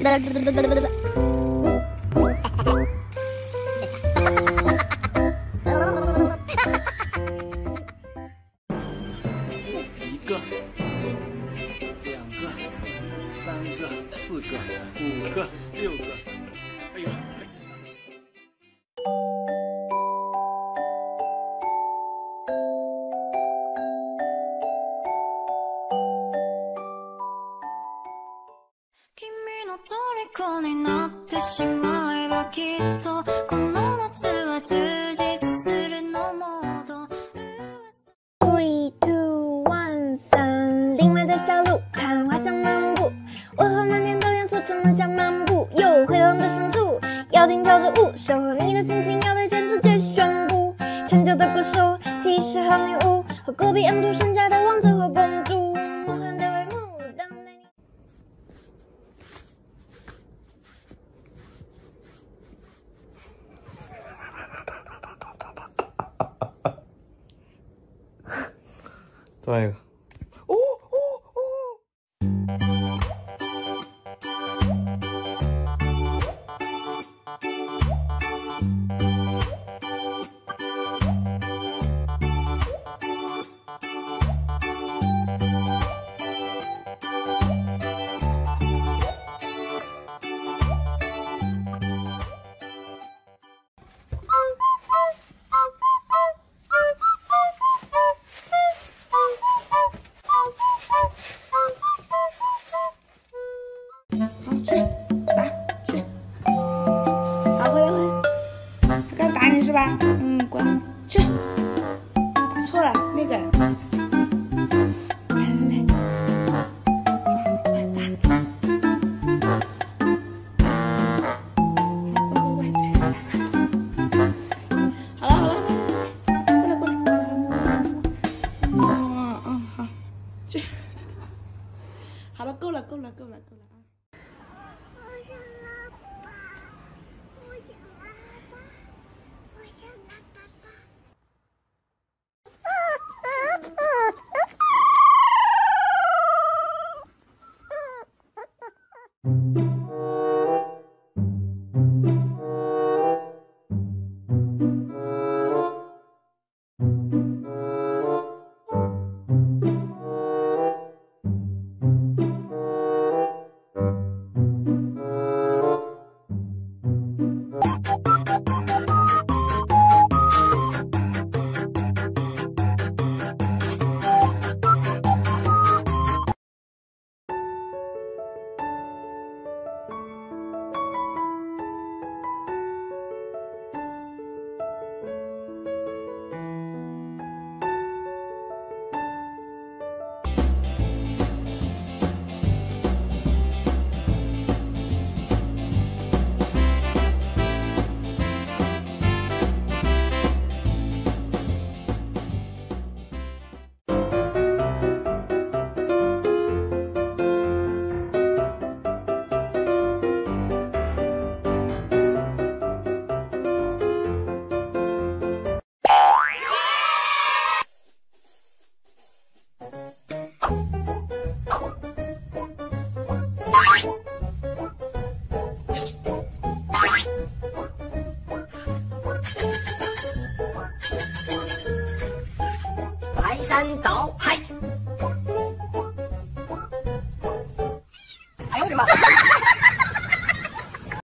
一个，两个，三个，四个，五个，虜になってしまえばきっとこの夏は充実するのモード Three, two, one，三，林外的小路，看花香漫步。我和满天的元素乘梦想漫步，又回到的深处，妖精跳着舞，守候你的心情，要对全世界宣布。陈旧的歌手，骑士和女巫，和隔壁安徒生家的王子 再好了，够了够了够了够了啊。三岛。